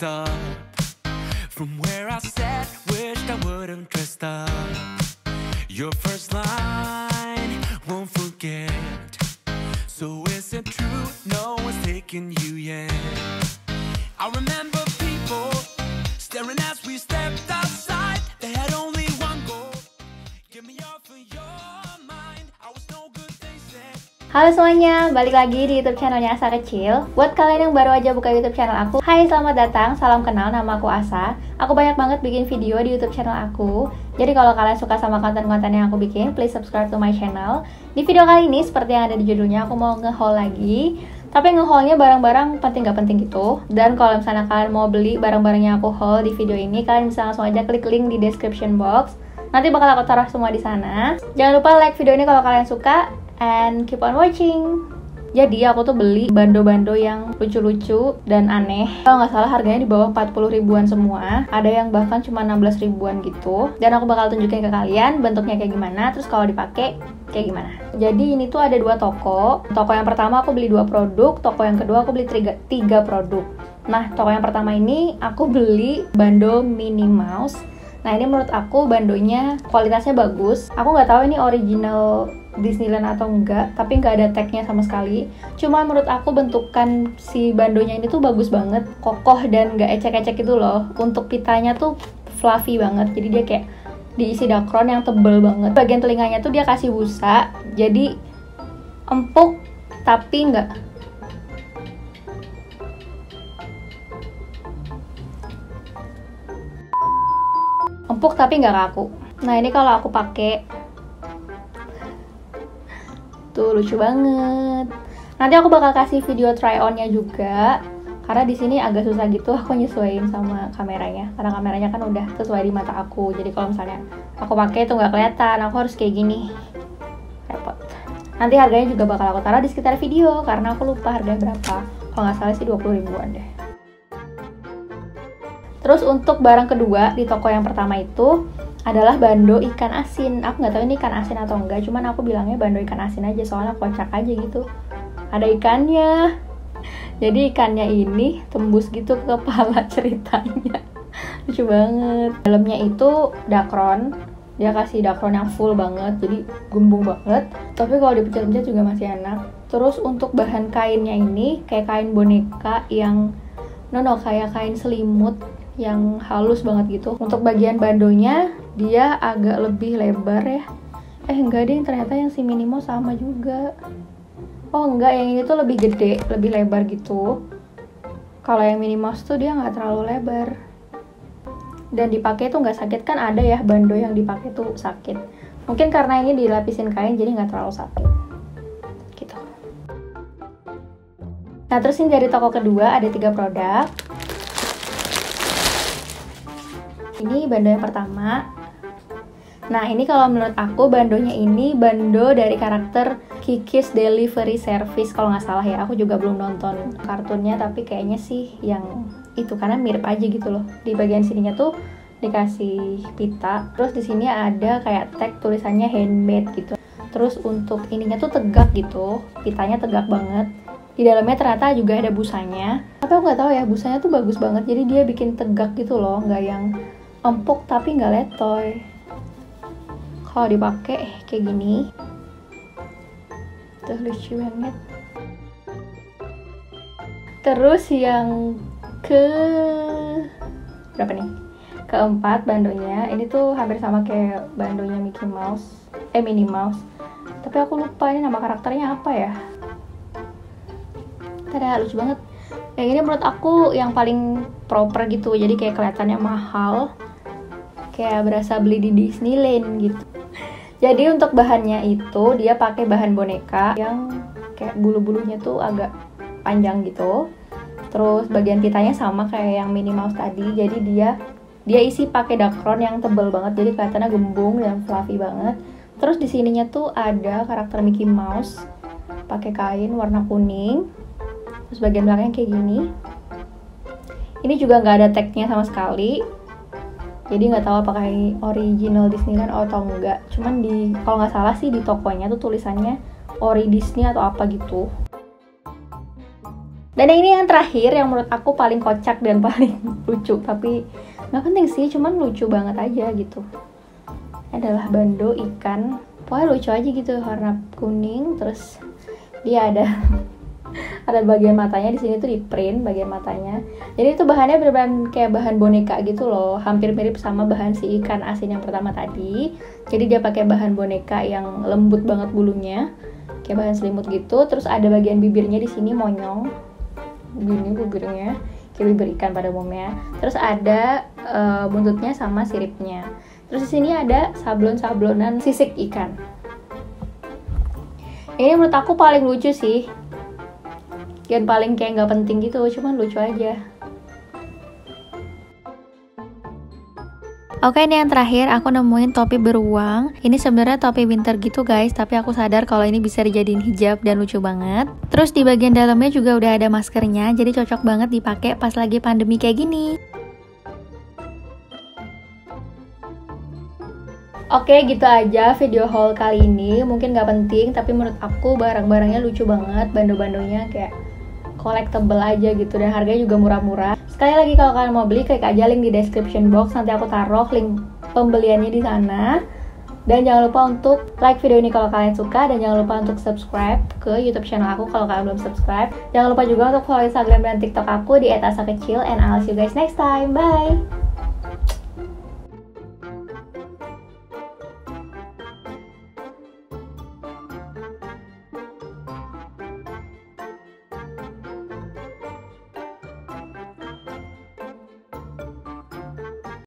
fucked up. From where I sat, wished I wouldn't dressed up. Your first line, won't forget. So is it true? No one's taking you yet. I remember people staring as we stepped outside. Halo semuanya, balik lagi di YouTube channelnya Asa Kecil. Buat kalian yang baru aja buka YouTube channel aku, Hai selamat datang, salam kenal, nama aku Asa. Aku banyak banget bikin video di YouTube channel aku. Jadi kalau kalian suka sama konten-konten yang aku bikin, please subscribe to my channel. Di video kali ini, seperti yang ada di judulnya, aku mau nge-haul lagi. Tapi nge-haulnya barang-barang penting gak penting gitu. Dan kalau misalnya kalian mau beli barang-barang yang aku haul di video ini, kalian bisa langsung aja klik link di description box. Nanti bakal aku taruh semua di sana. Jangan lupa like video ini kalau kalian suka and keep on watching. Jadi aku tuh beli bando-bando yang lucu-lucu dan aneh. Kalau nggak salah harganya di bawah 40 ribuan semua. Ada yang bahkan cuma 16 ribuan gitu. Dan aku bakal tunjukin ke kalian bentuknya kayak gimana, terus kalau dipakai kayak gimana. Jadi ini tuh ada dua toko. Toko yang pertama aku beli dua produk, toko yang kedua aku beli tiga, tiga produk. Nah, toko yang pertama ini aku beli bando Minnie Mouse. Nah ini menurut aku bandonya kualitasnya bagus. Aku nggak tahu ini original Disneyland atau enggak, tapi nggak ada tagnya sama sekali. Cuma menurut aku bentukan si bandonya ini tuh bagus banget, kokoh dan nggak ecek-ecek gitu loh. Untuk pitanya tuh fluffy banget, jadi dia kayak diisi dakron yang tebel banget. Bagian telinganya tuh dia kasih busa, jadi empuk tapi nggak empuk tapi nggak kaku. Nah ini kalau aku pakai tuh lucu banget. Nanti aku bakal kasih video try onnya juga karena di sini agak susah gitu aku nyesuaiin sama kameranya karena kameranya kan udah sesuai di mata aku. Jadi kalau misalnya aku pakai itu nggak kelihatan aku harus kayak gini. Repot. Nanti harganya juga bakal aku taruh di sekitar video karena aku lupa harganya berapa. Kalau nggak salah sih 20 ribuan deh Terus untuk barang kedua di toko yang pertama itu adalah bando ikan asin. Aku nggak tahu ini ikan asin atau enggak, cuman aku bilangnya bando ikan asin aja soalnya kocak aja gitu. Ada ikannya. Jadi ikannya ini tembus gitu ke kepala ceritanya. Lucu banget. Dalamnya itu dakron. Dia kasih dakron yang full banget, jadi gembung banget. Tapi kalau dipecat-pecat juga masih enak. Terus untuk bahan kainnya ini kayak kain boneka yang no no kayak kain selimut yang halus banget gitu. Untuk bagian bandonya dia agak lebih lebar ya. Eh enggak deh, ternyata yang si Minimo sama juga. Oh enggak, yang ini tuh lebih gede, lebih lebar gitu. Kalau yang Minimos tuh dia nggak terlalu lebar. Dan dipakai tuh nggak sakit kan ada ya bando yang dipakai tuh sakit. Mungkin karena ini dilapisin kain jadi nggak terlalu sakit. Gitu. Nah terus ini dari toko kedua ada tiga produk. Ini bando yang pertama. Nah, ini kalau menurut aku bandonya ini bando dari karakter Kiki's Delivery Service kalau nggak salah ya. Aku juga belum nonton kartunnya tapi kayaknya sih yang itu karena mirip aja gitu loh. Di bagian sininya tuh dikasih pita. Terus di sini ada kayak tag tulisannya handmade gitu. Terus untuk ininya tuh tegak gitu. Pitanya tegak banget. Di dalamnya ternyata juga ada busanya. Tapi aku nggak tahu ya, busanya tuh bagus banget. Jadi dia bikin tegak gitu loh, nggak yang empuk tapi nggak letoy. Kalau dipakai kayak gini. Tuh lucu banget. Terus yang ke berapa nih? Keempat bandonya. Ini tuh hampir sama kayak bandonya Mickey Mouse. Eh Minnie Mouse. Tapi aku lupa ini nama karakternya apa ya. Tada lucu banget. Yang ini menurut aku yang paling proper gitu. Jadi kayak kelihatannya mahal kayak berasa beli di Disneyland gitu. Jadi untuk bahannya itu dia pakai bahan boneka yang kayak bulu-bulunya tuh agak panjang gitu. Terus bagian pitanya sama kayak yang Minnie Mouse tadi. Jadi dia dia isi pakai dakron yang tebel banget jadi kelihatannya gembung dan fluffy banget. Terus di sininya tuh ada karakter Mickey Mouse pakai kain warna kuning. Terus bagian belakangnya kayak gini. Ini juga nggak ada tagnya sama sekali jadi nggak tahu apakah ini original Disneyland atau enggak. Cuman di kalau nggak salah sih di tokonya tuh tulisannya ori Disney atau apa gitu. Dan ini yang terakhir yang menurut aku paling kocak dan paling lucu tapi nggak penting sih cuman lucu banget aja gitu. Adalah bando ikan. Pokoknya lucu aja gitu warna kuning terus dia ada ada bagian matanya di sini tuh di print bagian matanya. Jadi itu bahannya benar-benar kayak bahan boneka gitu loh. Hampir mirip sama bahan si ikan asin yang pertama tadi. Jadi dia pakai bahan boneka yang lembut banget bulunya. Kayak bahan selimut gitu. Terus ada bagian bibirnya di sini monyong. Gini bibirnya. Kayak bibir ikan pada umumnya. Terus ada uh, buntutnya sama siripnya. Terus di sini ada sablon-sablonan sisik ikan. Ini menurut aku paling lucu sih yang paling kayak nggak penting gitu cuman lucu aja. Oke ini yang terakhir. Aku nemuin topi beruang. Ini sebenarnya topi winter gitu guys. Tapi aku sadar kalau ini bisa dijadiin hijab dan lucu banget. Terus di bagian dalamnya juga udah ada maskernya Jadi cocok banget dipakai pas lagi pandemi kayak gini. Oke gitu aja video haul kali ini. Mungkin gak penting tapi menurut aku barang-barangnya lucu banget Bando-bandonya kayak collectible aja gitu dan harganya juga murah-murah. Sekali lagi kalau kalian mau beli klik aja link di description box nanti aku taruh link pembeliannya di sana. Dan jangan lupa untuk like video ini kalau kalian suka dan jangan lupa untuk subscribe ke YouTube channel aku kalau kalian belum subscribe. Jangan lupa juga untuk follow Instagram dan TikTok aku di @asakecil and I'll see you guys next time. Bye.